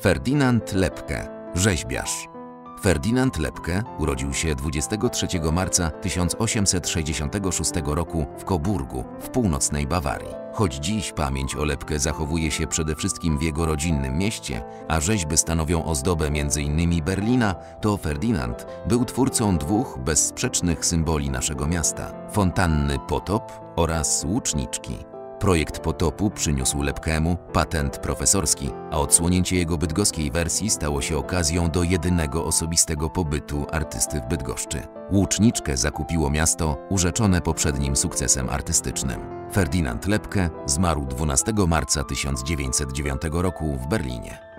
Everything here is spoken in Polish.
Ferdynand Lepke, rzeźbiarz. Ferdynand Lepke urodził się 23 marca 1866 roku w Coburgu w północnej Bawarii. Choć dziś pamięć o Lepke zachowuje się przede wszystkim w jego rodzinnym mieście, a rzeźby stanowią ozdobę m.in. Berlina, to Ferdynand był twórcą dwóch bezsprzecznych symboli naszego miasta – fontanny Potop oraz łuczniczki. Projekt potopu przyniósł Lepkemu patent profesorski, a odsłonięcie jego bydgoskiej wersji stało się okazją do jedynego osobistego pobytu artysty w Bydgoszczy. Łuczniczkę zakupiło miasto urzeczone poprzednim sukcesem artystycznym. Ferdynand Lepke zmarł 12 marca 1909 roku w Berlinie.